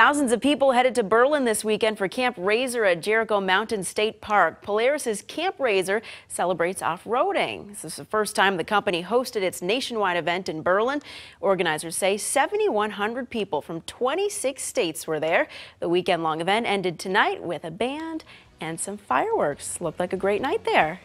Thousands of people headed to Berlin this weekend for Camp RZR at Jericho Mountain State Park. Polaris's Camp RZR celebrates off-roading. This is the first time the company hosted its nationwide event in Berlin. Organizers say 7,100 people from 26 states were there. The weekend-long event ended tonight with a band and some fireworks. Looked like a great night there.